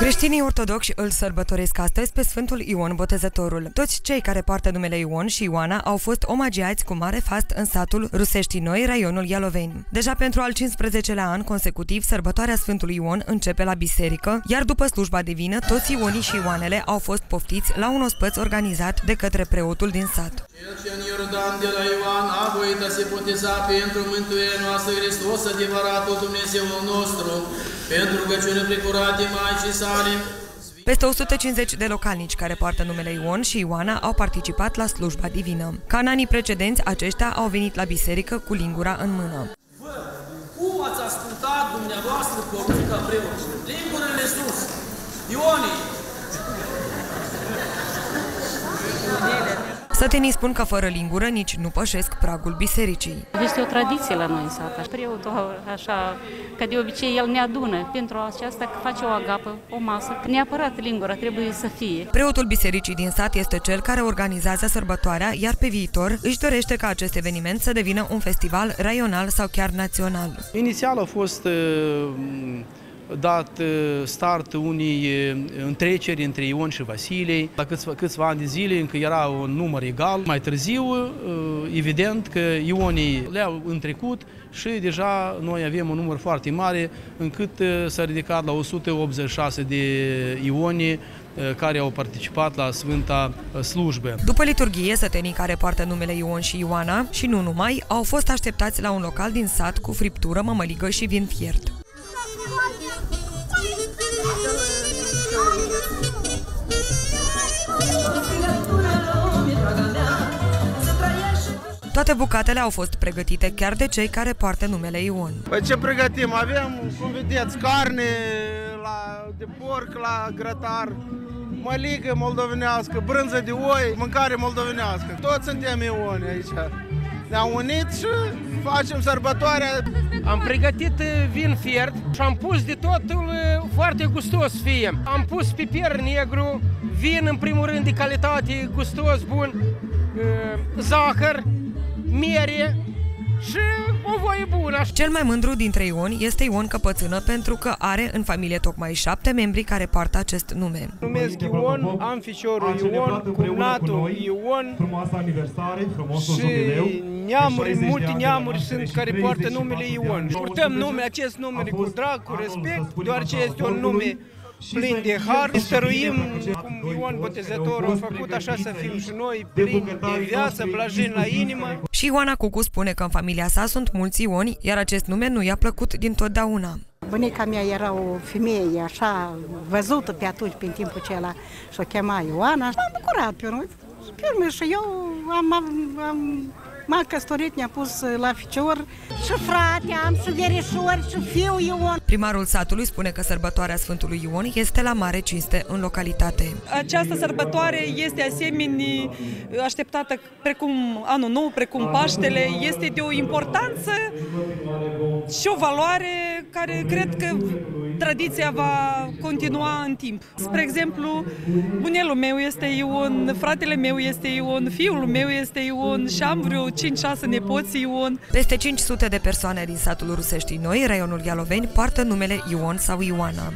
Creștinii ortodoxi îl sărbătoresc astăzi pe Sfântul Ion Botezătorul. Toți cei care poartă numele Ion și Ioana au fost omagiați cu mare fast în satul Rusești Noi, raionul Ialoveni. Deja pentru al 15-lea an consecutiv, sărbătoarea Sfântului Ion începe la biserică, iar după slujba divină, toți Ionii și Ioanele au fost poftiți la un ospăț organizat de către preotul din sat. Cel ce în Iordan de la Ioan a voit a se boteza pentru mântuirea noastră Hristos, adevăratul Dumnezeul nostru, pentru căciune precurate Maicii sale, Peste 150 de localnici care poartă numele Ion și Ioana au participat la slujba divină. Ca în anii precedenți, aceștia au venit la biserică cu lingura în mână. Vă, cum ați ascultat dumneavoastră porunca preotului? Lingurile sus! Ionii! Sătenii spun că fără lingură nici nu pășesc pragul bisericii. Este o tradiție la noi în sat. Preotul, așa, ca de obicei, el ne adună pentru aceasta că face o agapă, o masă. Neapărat lingura trebuie să fie. Preotul bisericii din sat este cel care organizează sărbătoarea, iar pe viitor își dorește ca acest eveniment să devină un festival raional sau chiar național. Inițial a fost uh, dat uh, start unei uh, întreceri între Ion și Vasilei. La câțiva, câțiva ani de zile încă era un număr egal. Mai târziu, uh, evident că Ionii le-au întrecut și deja noi avem un număr foarte mare, încât s-a ridicat la 186 de Ioni care au participat la Sfânta Slujbă. După liturghie, sătenii care poartă numele Ion și Ioana și nu numai, au fost așteptați la un local din sat cu friptură, mămăligă și vin fiert. Toate bucatele au fost pregătite chiar de cei care poartă numele Ion. Păi ce pregătim? Avem, cum vedeți, carne la, de porc la grătar, măligă moldovenească, brânză de oi, mâncare moldovenească. Toți suntem ioni aici. Ne-am unit și facem sărbătoarea. Am pregătit vin fiert și am pus de totul foarte gustos fie. Am pus piper negru, vin în primul rând de calitate, gustos, bun, zahăr, miere și o voie bună. Cel mai mândru dintre Ion este Ion Căpățână pentru că are în familie tocmai șapte membri care poartă acest nume. Numesc Ion, am ficiorul Ion, cumnatul Ion și neamuri, multe neamuri sunt care poartă numele Ion. Purtăm nume, acest nume cu drag, cu respect, deoarece este un nume plin de har. Stăruim cum Ion Botezătorul a făcut așa să fim și noi plini de viață, blajin la inimă. Și Ioana Cucu spune că în familia sa sunt mulți Ioni, iar acest nume nu i-a plăcut dintotdeauna. Bunica mea era o femeie așa văzută pe atunci, pe timpul acela, și o chema Ioana. M-am bucurat pe urmă. Pe urmă și eu am, am, am M-a căsătorit, ne-a pus la ficior și frate am, și verișori, și fiu Ion. Primarul satului spune că sărbătoarea Sfântului Ion este la mare cinste în localitate. Această sărbătoare este asemenea așteptată precum anul nou, precum Paștele, este de o importanță și o valoare care cred că tradiția va continua în timp. Spre exemplu, bunelul meu este Ion, fratele meu este Ion, fiul meu este Ion și am vreo 5-6 nepoți Ion. Peste 500 de persoane din satul Rusești Noi, raionul Ialoveni, poartă numele Ion sau Ioana.